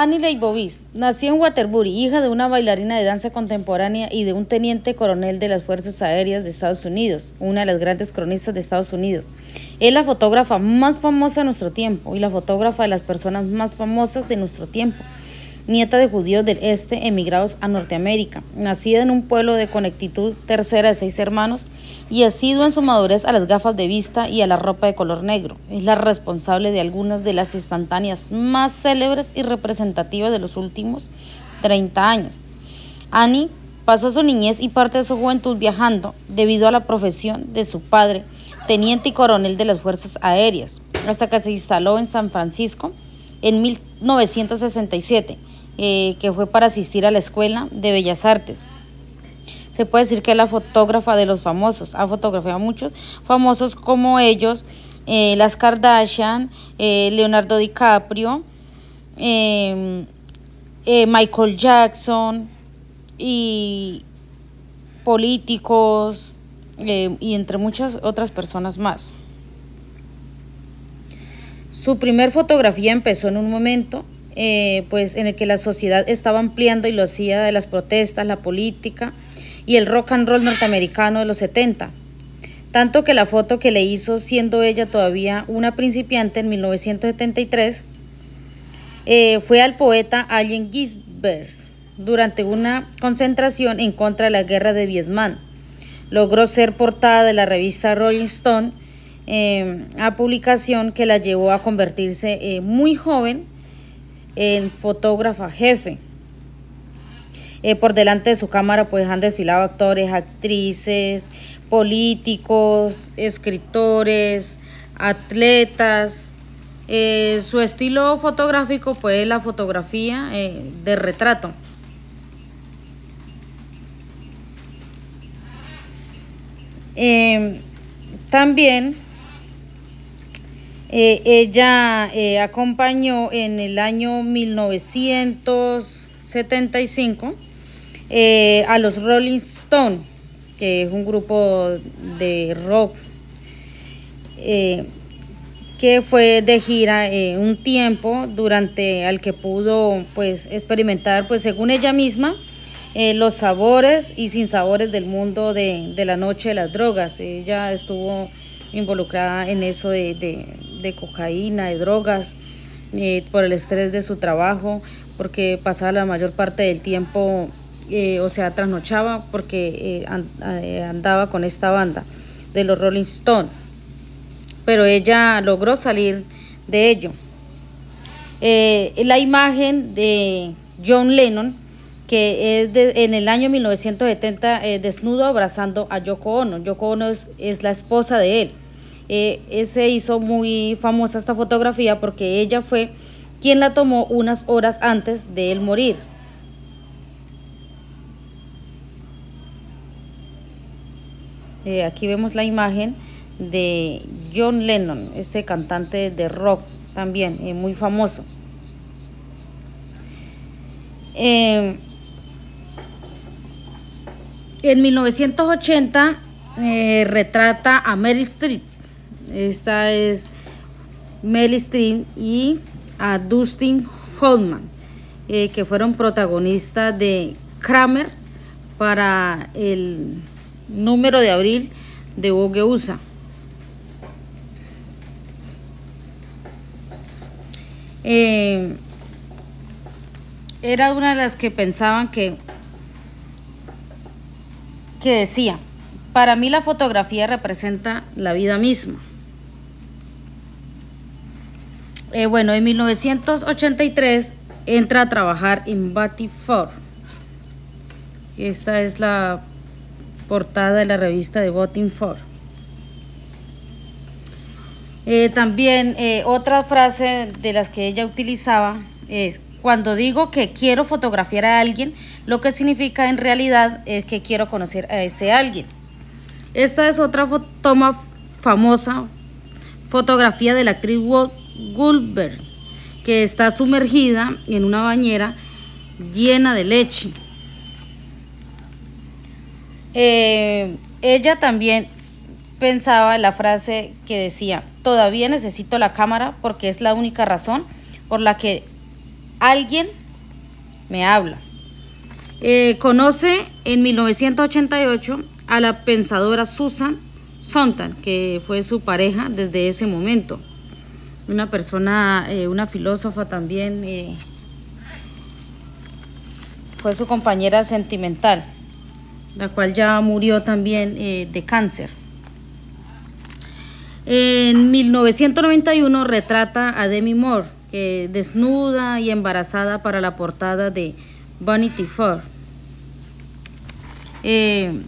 Annie Leibovitz nació en Waterbury, hija de una bailarina de danza contemporánea y de un teniente coronel de las Fuerzas Aéreas de Estados Unidos, una de las grandes cronistas de Estados Unidos. Es la fotógrafa más famosa de nuestro tiempo y la fotógrafa de las personas más famosas de nuestro tiempo nieta de judíos del este emigrados a Norteamérica, nacida en un pueblo de Conectitud, tercera de seis hermanos, y asidua en su madurez a las gafas de vista y a la ropa de color negro. Es la responsable de algunas de las instantáneas más célebres y representativas de los últimos 30 años. Annie pasó su niñez y parte de su juventud viajando debido a la profesión de su padre, teniente y coronel de las Fuerzas Aéreas, hasta que se instaló en San Francisco en 1967 eh, que fue para asistir a la Escuela de Bellas Artes. Se puede decir que es la fotógrafa de los famosos. Ha fotografiado a muchos famosos como ellos, eh, las Kardashian, eh, Leonardo DiCaprio, em, Michael Jackson y políticos y entre muchas otras personas más. Su primer fotografía empezó en un momento eh, pues en el que la sociedad estaba ampliando y lo hacía de las protestas, la política y el rock and roll norteamericano de los 70. Tanto que la foto que le hizo siendo ella todavía una principiante en 1973 eh, fue al poeta Allen Ginsberg durante una concentración en contra de la guerra de Vietnam. Logró ser portada de la revista Rolling Stone eh, a publicación que la llevó a convertirse muy joven en fotógrafa jefe. Eh, por delante de su cámara pues han desfilado actores, actrices, políticos, escritores, atletas. Eh, su estilo fotográfico pues es la fotografía eh, de retrato. también eh, ella eh, acompañó en el año 1975 eh, a los Rolling Stones, que es un grupo de rock que fue de gira un tiempo durante al que pudo pues experimentar pues según ella misma los sabores y sinsabores del mundo de, de la noche de las drogas. Ella estuvo involucrada en eso de cocaína, de drogas, eh, por el estrés de su trabajo, porque pasaba la mayor parte del tiempo, eh, o sea, trasnochaba porque eh, andaba con esta banda de los Rolling Stones. Pero ella logró salir de ello. la imagen de John Lennon, que es en el año 1970 desnudo abrazando a Yoko Ono. Yoko Ono es la esposa de él. Eh, se hizo muy famosa esta fotografía porque ella fue quien la tomó unas horas antes de él morir. Eh, aquí vemos la imagen de John Lennon, este cantante de rock también, eh, muy famoso. en 1980 retrata a Meryl Streep esta es Mel y a Dustin Hoffman, eh, que fueron protagonistas de Kramer para el número de abril de Vogue USA. Eh, era una de las que pensaban que, que decía, para mí la fotografía representa la vida misma. Eh, bueno, en 1983 entra a trabajar en Batty Ford. Esta es la portada de la revista de Botting Ford. Eh, también eh, otra frase de las que ella utilizaba es, cuando digo que quiero fotografiar a alguien, lo que significa en realidad es que quiero conocer a ese alguien. Esta es otra toma famosa, fotografía de la actriz Gulberg, que está sumergida en una bañera llena de leche. Eh, ella también pensaba en la frase que decía, todavía necesito la cámara porque es la única razón por la que Alguien me habla. Eh, conoce en 1988 a la pensadora Susan Sontag, que fue su pareja desde ese momento. Una persona, eh, una filósofa también, eh, fue su compañera sentimental, la cual ya murió también de cáncer. En 1991 retrata a Demi Moore, que desnuda y embarazada para la portada de Vanity Fair. Eh,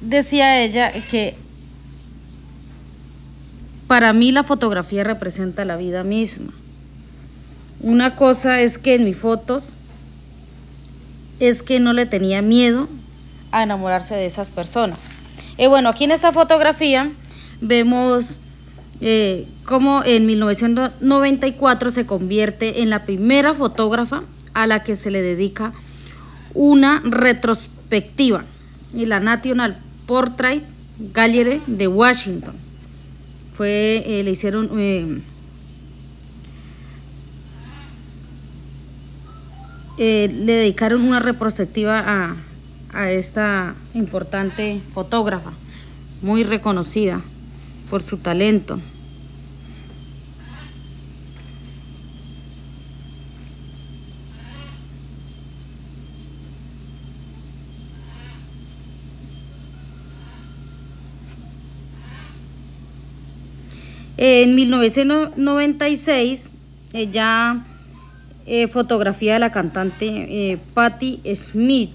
decía ella que para mí la fotografía representa la vida misma. Una cosa es que en mis fotos es que no le tenía miedo a enamorarse de esas personas. Y bueno, aquí en esta fotografía vemos eh, cómo en 1994 se convierte en la primera fotógrafa a la que se le dedica una retrospectiva y la National Portrait Gallery de Washington. Fue, eh, le hicieron eh, le dedicaron una retrospectiva a, a esta importante fotógrafa, muy reconocida por su talento. En 1996 ella eh, fotografía de la cantante eh, Patti Smith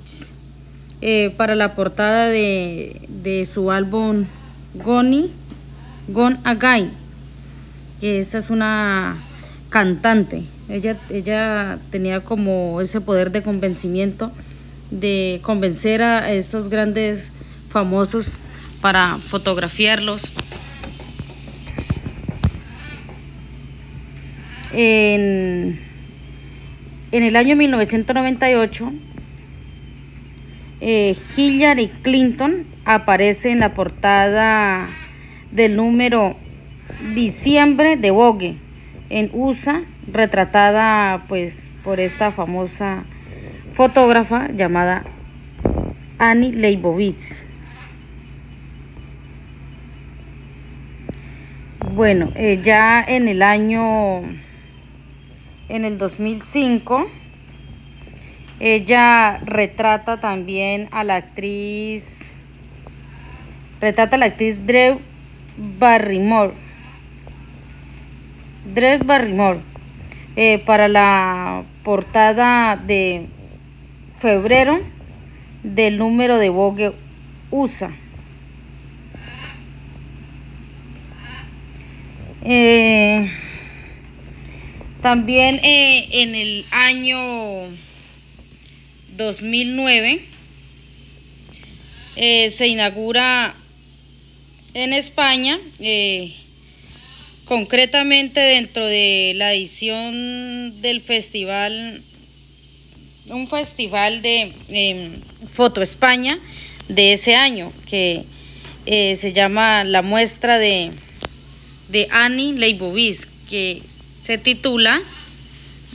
eh, para la portada de, su álbum Gone Again. Esa es una cantante. Ella, ella tenía como ese poder de convencimiento de convencer a estos grandes famosos para fotografiarlos. En, el año 1998 eh, Hillary Clinton aparece en la portada del número diciembre de Vogue en USA, retratada pues por esta famosa fotógrafa llamada Annie Leibovitz. Bueno, eh, ya en el año, en el 2005, ella retrata también a la actriz, retrata a la actriz Drew Barrymore. Drew Barrymore eh, para la portada de febrero del número de Vogue USA. Eh, también eh, en el año 2009 eh, se inaugura en España, eh, concretamente dentro de la edición del festival, un festival de em, Foto España de ese año, que se llama la muestra de, de Annie Leibovitz, que se titula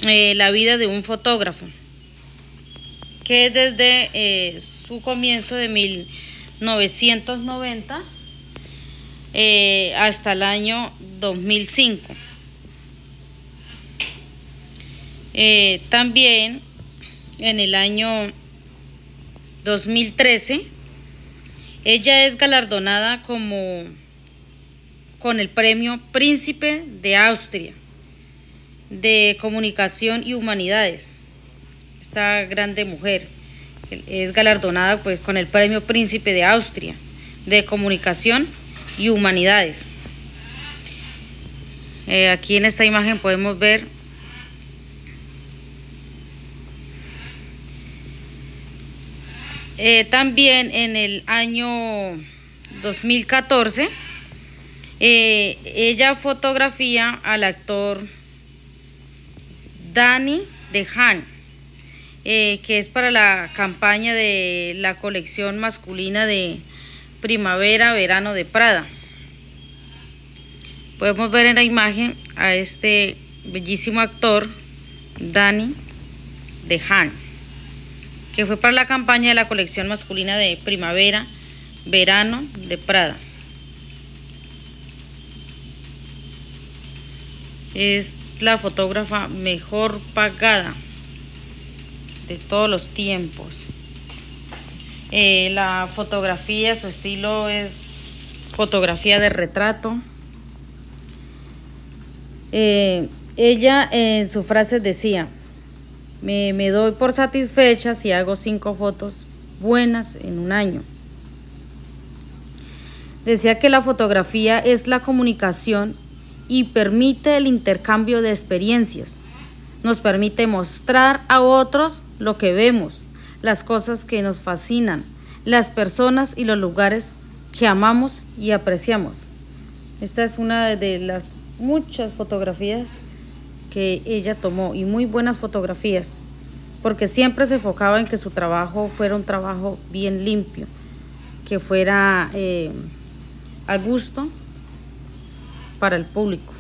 La vida de un fotógrafo que desde eh, su comienzo de 1990 eh, hasta el año 2005. Eh, también en el año 2013 ella es galardonada como con el premio Príncipe de Austria de Comunicación y Humanidades grande mujer. Es galardonada pues, con el Premio Príncipe de Austria de Comunicación y Humanidades. Eh, aquí en esta imagen podemos ver eh, también en el año 2014 eh, ella fotografía al actor Danny DeHaan eh, que es para la campaña de la colección masculina de primavera-verano de Prada. Podemos ver en la imagen a este bellísimo actor Danny DeHaan, que fue para la campaña de la colección masculina de primavera, verano de Prada. Es la fotógrafa mejor pagada de todos los tiempos. Eh, la fotografía, su estilo es fotografía de retrato. Eh, ella en su frase decía, me, me doy por satisfecha si hago cinco fotos buenas en un año. Decía que la fotografía es la comunicación y permite el intercambio de experiencias. Nos permite mostrar a otros lo que vemos, las cosas que nos fascinan, las personas y los lugares que amamos y apreciamos. Esta es una de las muchas fotografías que ella tomó y muy buenas fotografías, porque siempre se enfocaba en que su trabajo fuera un trabajo bien limpio, que fuera eh, a gusto para el público.